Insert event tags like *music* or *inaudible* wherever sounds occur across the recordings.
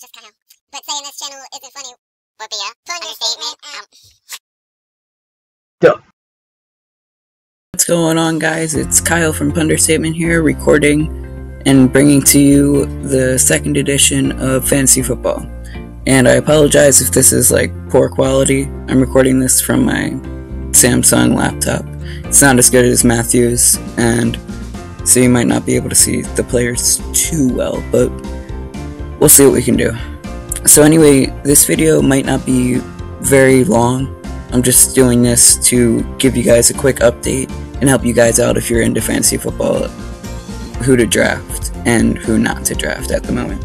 just kind of. But saying this channel isn't funny would be a understatement. Um, What's going on, guys? It's Kyle from Punderstatement here, recording and bringing to you the second edition of Fantasy Football. And I apologize if this is like poor quality. I'm recording this from my Samsung laptop. It's not as good as Matthew's, and so you might not be able to see the players too well, but we'll see what we can do. So, anyway, this video might not be very long. I'm just doing this to give you guys a quick update and help you guys out if you're into fantasy football, who to draft and who not to draft at the moment.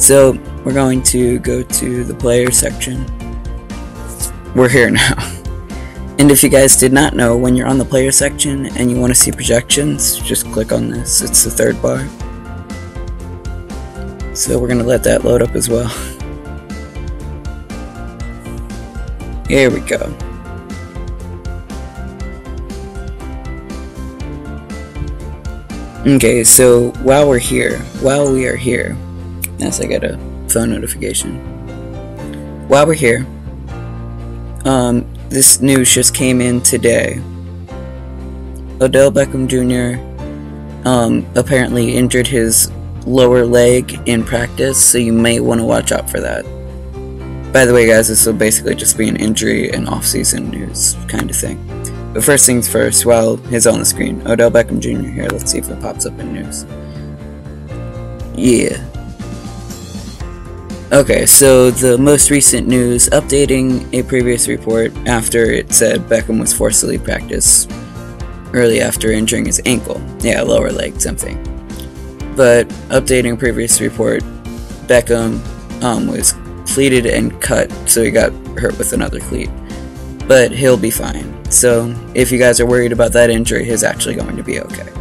So, we're going to go to the player section. We're here *laughs* now. And if you guys did not know, when you're on the player section and you want to see projections, just click on this. It's the third bar. So we're going to let that load up as well. Here we go. Okay, so while we're here, while we are here, as I get a phone notification. While we're here, um, this news just came in today. Odell Beckham Jr. Um, apparently injured his lower leg in practice, so you may want to watch out for that. By the way, guys, this will basically just be an injury and off-season news kind of thing. But first things first, well, he's on the screen, Odell Beckham Jr. here. Let's see if it pops up in news. Yeah. Okay, so the most recent news updating a previous report after it said Beckham was forced to leave practice early after injuring his ankle. Yeah, lower leg, something. But updating previous report, Beckham um, was cleated and cut, so he got hurt with another cleat. But he'll be fine. So if you guys are worried about that injury, he's actually going to be okay.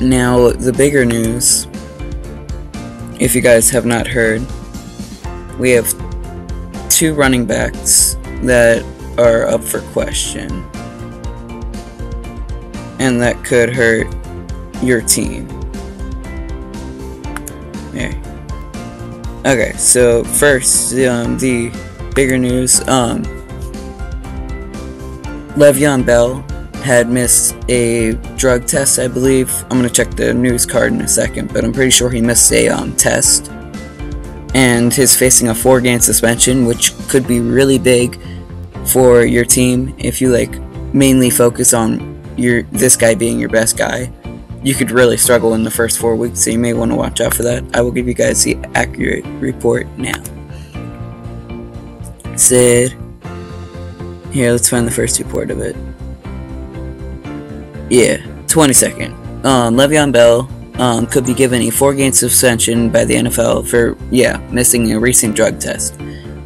Now, the bigger news if you guys have not heard, we have two running backs that are up for question. And that could hurt your team. There. Okay, so first, um, the bigger news, um, Le'Veon Bell had missed a drug test, I believe. I'm gonna check the news card in a second, but I'm pretty sure he missed a um, test. And he's facing a four game suspension, which could be really big for your team if you like mainly focus on your this guy being your best guy. You could really struggle in the first four weeks, so you may want to watch out for that. I will give you guys the accurate report now. Sid. Here, let's find the first report of it. Yeah, 22nd. Um, Le'Veon Bell um, could be given a four-game suspension by the NFL for, yeah, missing a recent drug test.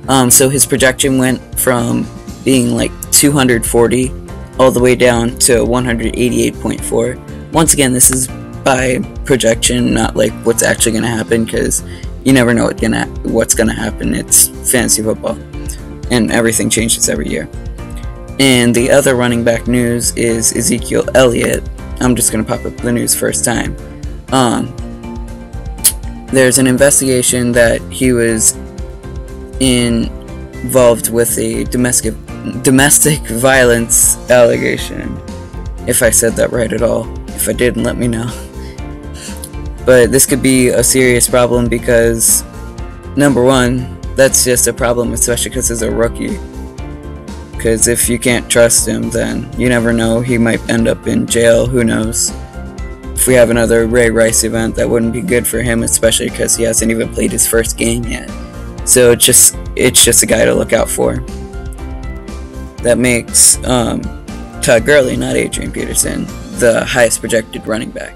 Um, so his projection went from being like 240 all the way down to 188.4. Once again, this is by projection, not like what's actually going to happen, because you never know what gonna, what's going to happen. It's fantasy football, and everything changes every year. And the other running back news is Ezekiel Elliott. I'm just gonna pop up the news first time. Um, there's an investigation that he was in, involved with a domestic domestic *laughs* violence allegation. If I said that right at all. If I didn't, let me know. But this could be a serious problem because, number one, that's just a problem, especially because he's a rookie because if you can't trust him, then you never know. He might end up in jail. Who knows? If we have another Ray Rice event, that wouldn't be good for him, especially because he hasn't even played his first game yet. So it's just it's just a guy to look out for. That makes um, Todd Gurley, not Adrian Peterson, the highest projected running back.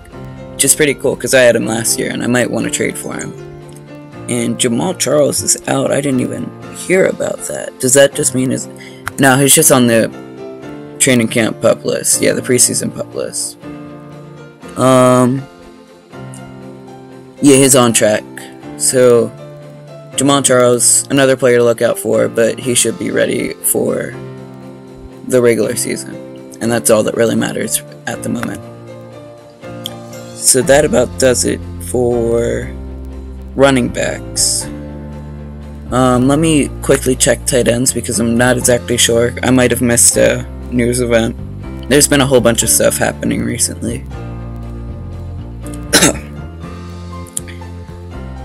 Which is pretty cool because I had him last year and I might want to trade for him. And Jamaal Charles is out. I didn't even hear about that. Does that just mean is no, he's just on the training camp pup list. Yeah, the preseason pup list. Um, yeah, he's on track. So, Jamaal Charles, another player to look out for, but he should be ready for the regular season. And that's all that really matters at the moment. So that about does it for running backs. Um, let me quickly check tight ends because I'm not exactly sure. I might have missed a news event. There's been a whole bunch of stuff happening recently.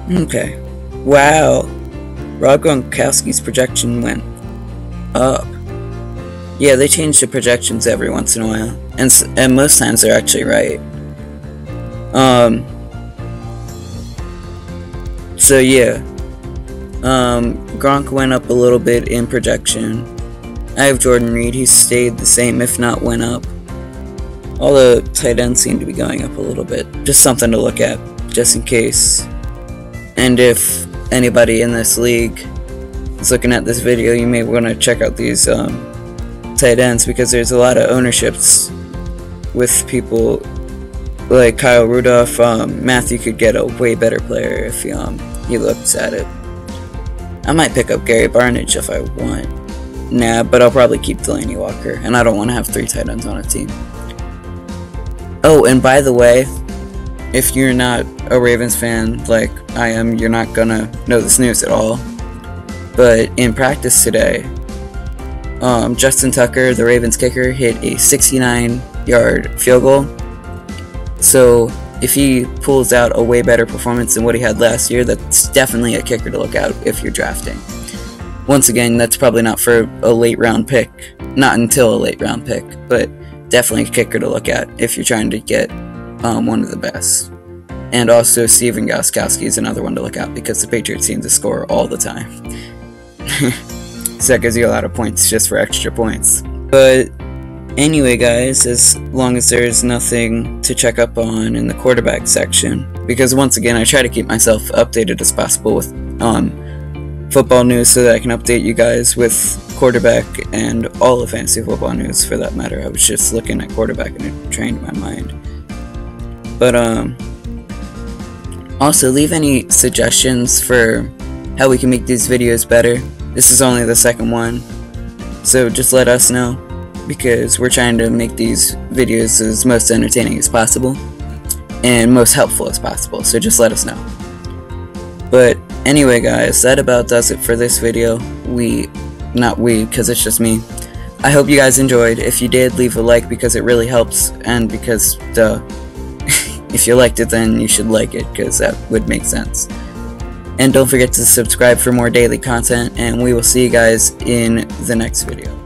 *coughs* okay. Wow. Rob Gronkowski's projection went up. Yeah, they change the projections every once in a while, and and most times they're actually right. Um. So yeah, um, Gronk went up a little bit in projection. I have Jordan Reed. He stayed the same, if not went up. All the tight ends seem to be going up a little bit. Just something to look at, just in case. And if anybody in this league is looking at this video, you may want to check out these um, tight ends because there's a lot of ownerships with people like Kyle Rudolph. Um, Matthew could get a way better player if he, um, he looks at it. I might pick up Gary Barnidge if I want. Nah, but I'll probably keep Delanie Walker, and I don't want to have three tight ends on a team. Oh, and by the way, if you're not a Ravens fan like I am, you're not gonna know this news at all. But in practice today, um, Justin Tucker, the Ravens kicker, hit a 69 yard field goal. So if he pulls out a way better performance than what he had last year, that's definitely a kicker to look out if you're drafting. Once again, that's probably not for a late round pick, not until a late round pick, but definitely a kicker to look at if you're trying to get um, one of the best. And also, Stephen Gostkowski is another one to look at because the Patriots seem to score all the time. *laughs* so that gives you a lot of points just for extra points. But Anyway, guys, as long as there's nothing to check up on in the quarterback section, because once again, I try to keep myself updated as possible with um, football news so that I can update you guys with quarterback and all the fantasy football news for that matter. I was just looking at quarterback and it trained my mind. But, um, also leave any suggestions for how we can make these videos better. This is only the second one, so just let us know because we're trying to make these videos as most entertaining as possible and most helpful as possible, so just let us know. But anyway guys, that about does it for this video. We, not we, because it's just me. I hope you guys enjoyed. If you did, leave a like because it really helps, and because, duh, *laughs* if you liked it then you should like it, because that would make sense. And don't forget to subscribe for more daily content, and we will see you guys in the next video.